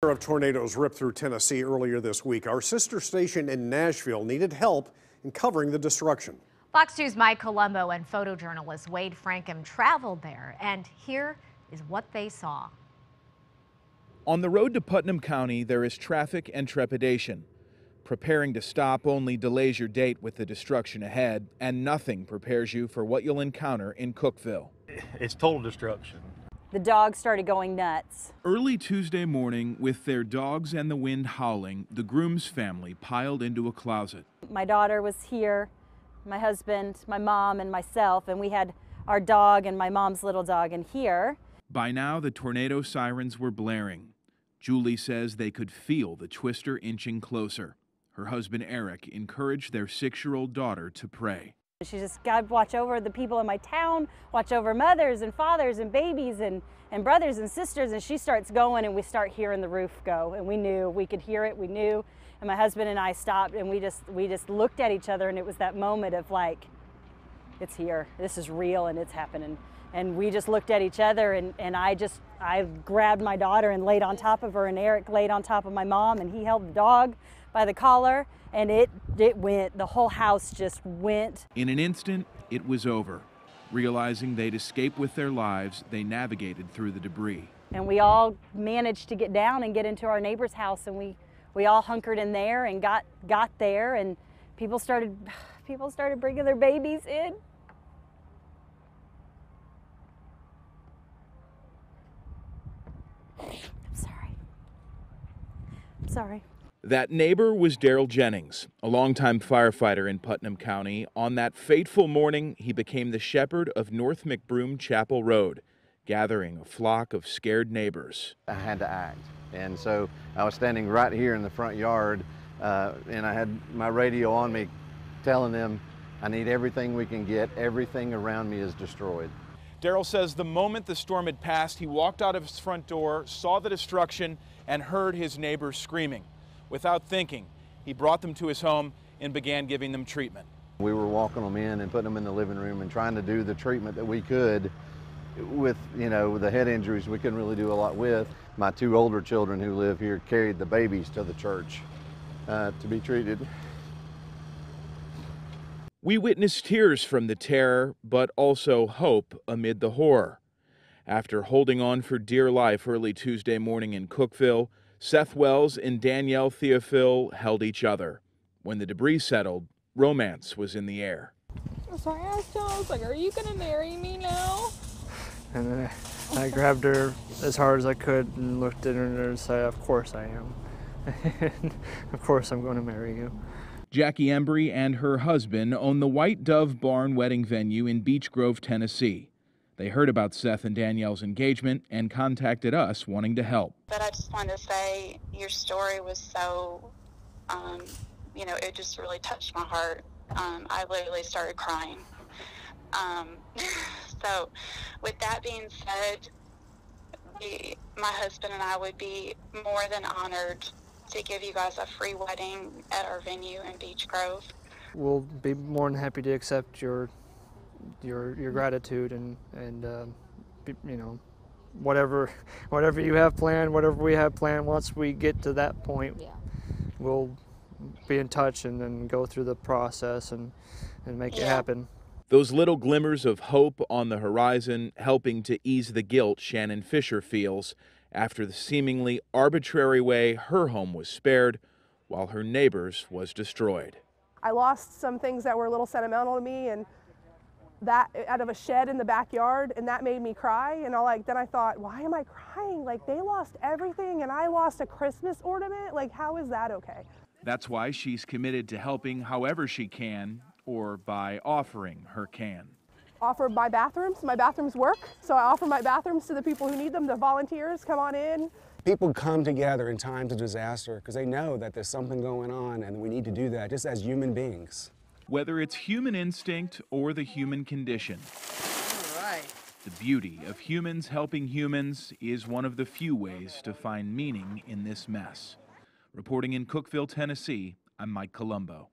of tornadoes ripped through Tennessee earlier this week. Our sister station in Nashville needed help in covering the destruction. Fox 2's Mike Colombo and photojournalist Wade Frankham traveled there, and here is what they saw. On the road to Putnam County, there is traffic and trepidation. Preparing to stop only delays your date with the destruction ahead, and nothing prepares you for what you'll encounter in Cookeville. It's total destruction. The dogs started going nuts. Early Tuesday morning, with their dogs and the wind howling, the Grooms family piled into a closet. My daughter was here, my husband, my mom, and myself, and we had our dog and my mom's little dog in here. By now, the tornado sirens were blaring. Julie says they could feel the twister inching closer. Her husband Eric encouraged their six year old daughter to pray. She just, God, watch over the people in my town, watch over mothers and fathers and babies and, and brothers and sisters. And she starts going, and we start hearing the roof go. And we knew we could hear it, we knew. And my husband and I stopped, and we just, we just looked at each other, and it was that moment of like, it's here, this is real, and it's happening. And we just looked at each other, and, and I just, I grabbed my daughter and laid on top of her, and Eric laid on top of my mom, and he held the dog by the collar and it it went the whole house just went. In an instant it was over. Realizing they'd escape with their lives they navigated through the debris. And we all managed to get down and get into our neighbor's house and we we all hunkered in there and got got there and people started people started bringing their babies in I'm sorry I'm sorry that neighbor was Daryl Jennings, a longtime firefighter in Putnam County. On that fateful morning, he became the shepherd of North McBroom Chapel Road, gathering a flock of scared neighbors. I had to act. And so I was standing right here in the front yard, uh, and I had my radio on me telling them, I need everything we can get. Everything around me is destroyed. Daryl says the moment the storm had passed, he walked out of his front door, saw the destruction, and heard his neighbors screaming. Without thinking, he brought them to his home and began giving them treatment. We were walking them in and putting them in the living room and trying to do the treatment that we could with, you know, the head injuries we couldn't really do a lot with. My two older children who live here carried the babies to the church uh, to be treated. We witnessed tears from the terror, but also hope amid the horror. After holding on for dear life early Tuesday morning in Cookeville, Seth Wells and Danielle Theophil held each other. When the debris settled, romance was in the air. So I asked him, I was like, Are you going to marry me now? And then I grabbed her as hard as I could and looked at her and said, Of course I am. of course I'm going to marry you. Jackie Embry and her husband own the White Dove Barn wedding venue in Beech Grove, Tennessee. They heard about Seth and Danielle's engagement and contacted us wanting to help. But I just wanted to say your story was so, um, you know, it just really touched my heart. Um, I literally started crying. Um, so, with that being said, we, my husband and I would be more than honored to give you guys a free wedding at our venue in Beech Grove. We'll be more than happy to accept your your your gratitude and and uh, you know whatever whatever you have planned, whatever we have planned. Once we get to that point, yeah. we'll be in touch and then go through the process and and make yeah. it happen. Those little glimmers of hope on the horizon helping to ease the guilt Shannon Fisher feels after the seemingly arbitrary way her home was spared while her neighbor's was destroyed. I lost some things that were a little sentimental to me and that out of a shed in the backyard and that made me cry. And I like then I thought why am I crying? Like they lost everything and I lost a Christmas ornament? Like how is that okay? That's why she's committed to helping however she can or by offering her can Offer my bathrooms my bathrooms work so I offer my bathrooms to the people who need them the volunteers come on in People come together in times of disaster because they know that there's something going on and we need to do that just as human beings whether it's human instinct or the human condition. All right. The beauty of humans helping humans is one of the few ways to find meaning in this mess. Reporting in Cookeville, Tennessee, I'm Mike Colombo.